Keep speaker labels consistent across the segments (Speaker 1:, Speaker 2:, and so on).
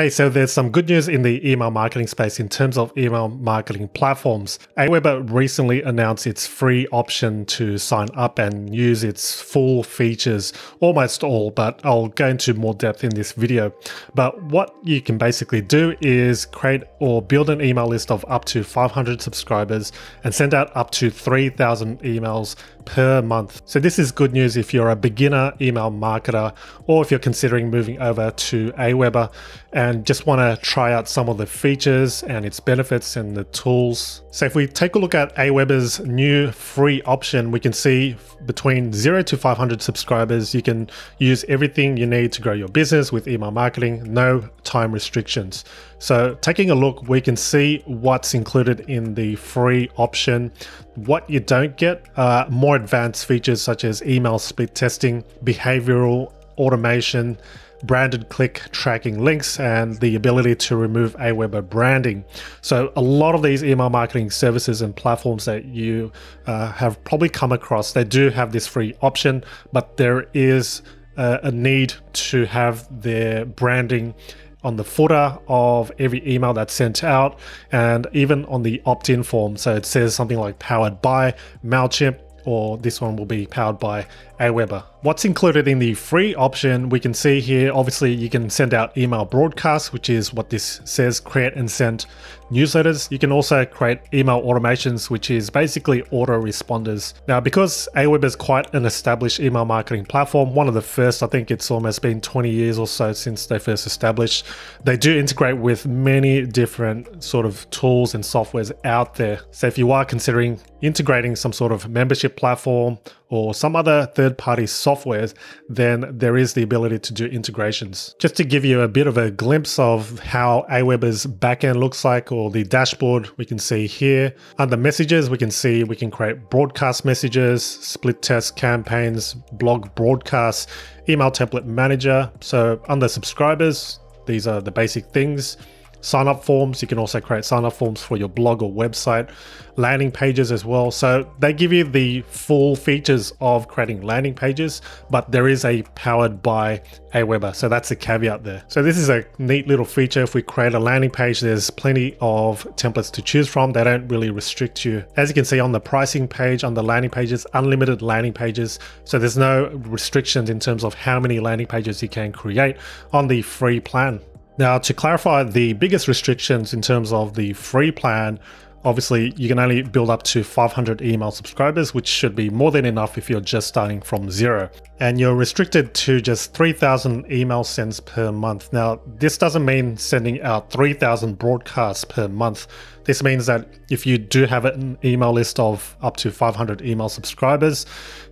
Speaker 1: Hey, so there's some good news in the email marketing space in terms of email marketing platforms. Aweber recently announced its free option to sign up and use its full features, almost all, but I'll go into more depth in this video. But what you can basically do is create or build an email list of up to 500 subscribers and send out up to 3,000 emails per month. So this is good news if you're a beginner email marketer or if you're considering moving over to Aweber and just want to try out some of the features and its benefits and the tools. So if we take a look at Aweber's new free option, we can see between 0 to 500 subscribers, you can use everything you need to grow your business with email marketing, no time restrictions. So taking a look, we can see what's included in the free option. What you don't get more advanced features such as email split testing, behavioral automation, branded click tracking links and the ability to remove Aweber branding. So a lot of these email marketing services and platforms that you uh, have probably come across, they do have this free option, but there is uh, a need to have their branding on the footer of every email that's sent out and even on the opt-in form. So it says something like powered by MailChimp or this one will be powered by Aweber. What's included in the free option, we can see here, obviously you can send out email broadcasts, which is what this says, create and send newsletters. You can also create email automations, which is basically autoresponders. Now, because Aweber is quite an established email marketing platform, one of the first, I think it's almost been 20 years or so since they first established, they do integrate with many different sort of tools and softwares out there. So if you are considering integrating some sort of membership platform or some other third-party softwares, then there is the ability to do integrations. Just to give you a bit of a glimpse of how Aweber's backend looks like or the dashboard, we can see here. Under messages, we can see we can create broadcast messages, split test campaigns, blog broadcasts, email template manager. So under subscribers, these are the basic things sign up forms. You can also create sign up forms for your blog or website, landing pages as well. So they give you the full features of creating landing pages, but there is a powered by Aweber. So that's a caveat there. So this is a neat little feature. If we create a landing page, there's plenty of templates to choose from. They don't really restrict you. As you can see on the pricing page, on the landing pages, unlimited landing pages. So there's no restrictions in terms of how many landing pages you can create on the free plan. Now, to clarify, the biggest restrictions in terms of the free plan, obviously you can only build up to 500 email subscribers, which should be more than enough if you're just starting from zero. And you're restricted to just 3,000 email sends per month. Now, this doesn't mean sending out 3,000 broadcasts per month. This means that if you do have an email list of up to 500 email subscribers,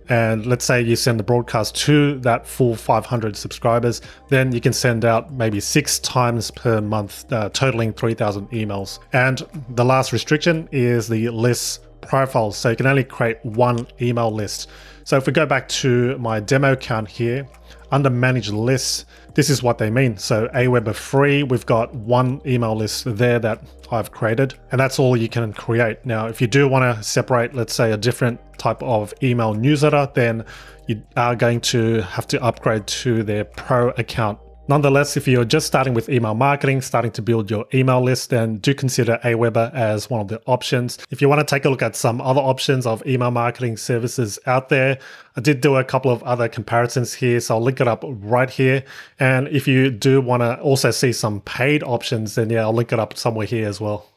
Speaker 1: and let's say you send the broadcast to that full 500 subscribers, then you can send out maybe six times per month, uh, totaling 3,000 emails. And the last restriction is the list profiles. So you can only create one email list. So if we go back to my demo account here, under manage lists, this is what they mean. So Aweber free, we've got one email list there that I've created, and that's all you can create. Now, if you do want to separate, let's say a different type of email newsletter, then you are going to have to upgrade to their pro account Nonetheless, if you're just starting with email marketing, starting to build your email list, then do consider Aweber as one of the options. If you want to take a look at some other options of email marketing services out there, I did do a couple of other comparisons here, so I'll link it up right here. And if you do want to also see some paid options, then yeah, I'll link it up somewhere here as well.